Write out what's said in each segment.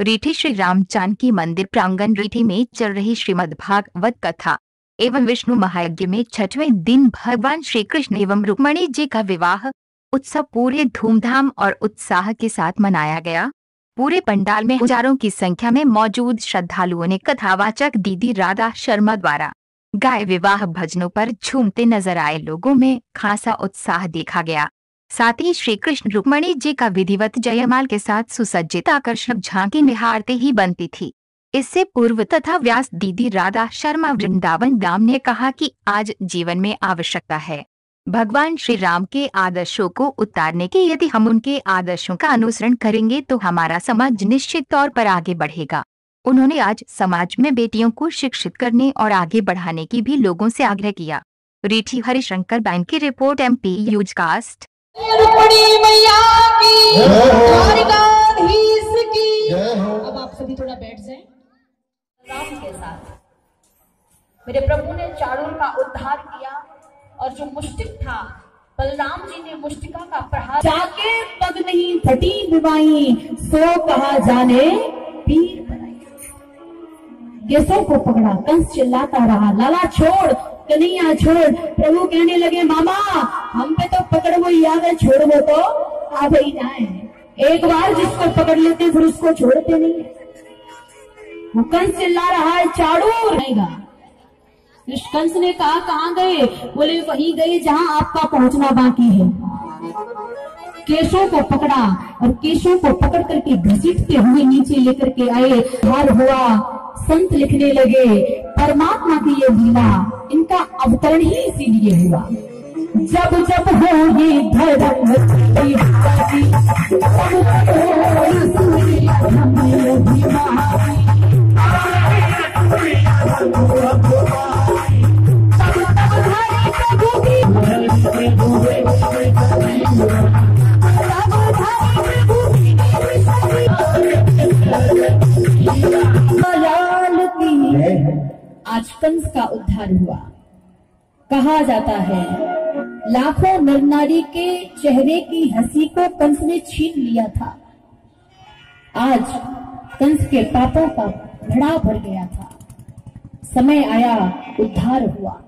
रीठी श्री राम जानकी मंदिर प्रांगण रीठी में चल रही श्रीमद् भागवत कथा एवं विष्णु महायज्ञ में छठवें दिन भगवान श्री कृष्ण एवं रुक्मणी जी का विवाह उत्सव पूरे धूमधाम और उत्साह के साथ मनाया गया। पूरे पंडाल में हज़ारों की संख्या में मौजूद श्रद्धालुओं ने कथावाचक दीदी राधा शर्मा द्वारा गाय विवाह भजनों पर झूमते नज़र आए। लोगों में खासा उत्साह देखा गया। साथ ही श्री कृष्ण रुक्मणी जी का विधिवत जयमाल के साथ सुसज्जित आकर्षक झांकी निहारते ही बनती थी। इससे पूर्व तथा व्यास दीदी राधा शर्मा वृंदावन दाम ने कहा कि आज जीवन में आवश्यकता है। भगवान श्री राम के आदर्शों को उतारने के यदि हम उनके आदर्शों का अनुसरण करेंगे तो हमारा समाज निश्चित तौर पर आगे बढ़ेगा। उन्होंने आज समाज में बेटियों को शिक्षित करने और आगे बढ़ाने की भी लोगों से आग्रह किया। रीठी हरिशंकर बैंक की रिपोर्ट, एम पी यूज़ कास्ट रुक्मणी मैया की जय की। अब आप सभी थोड़ा बैठ जाएँ। राम के साथ। मेरे प्रभु ने चाणूर का उद्धार किया और जो मुष्टिक था बलराम जी ने मुष्टिका का प्रहार जाके पग नहीं फटी विवाही सो कहा जाने पीर बनाई। केसों को पकड़ा कंस चिल्लाता रहा लाला छोड़ कन्हैया छोड़। प्रभु कहने लगे, मामा, हम पे तो पकड़ वो याद है, छोड़ वो तो। आ ही जाए। एक बार जिसको पकड़ लेते, फिर उसको छोड़ते नहीं वो कंस चिल्ला रहा है, चाड़ू! रहेगा कंस ने कहा, कहाँ गए? बोले, वहीं गए जहाँ आपका पहुँचना बाकी है। केशों को पकड़ा और केशों को पकड़ करके घसीटते हुए नीचे लेकर के आए। हार हुआ। संत लिखने लगे, परमात्मा की ये लीला, इनका अवतरण ही इसीलिए हुआ। जब जब हो ये धर्म हो की आज कंस का उद्धार हुआ। कहा जाता है, लाखों नर नारी के चेहरे की हँसी को कंस ने छीन लिया था। आज कंस के पापों का घड़ा भर गया था। समय आया, उद्धार हुआ।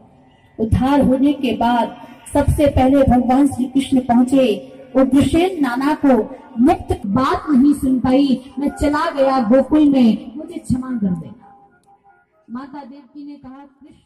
उद्धार होने के बाद सबसे पहले भगवान श्री कृष्ण पहुँचे उग्रसेन नाना को मुक्त बात नहीं सुन पाई, मैं चला गया गोकुल में, मुझे क्षमा कर देना। माता देवकी ने कहा कृष्ण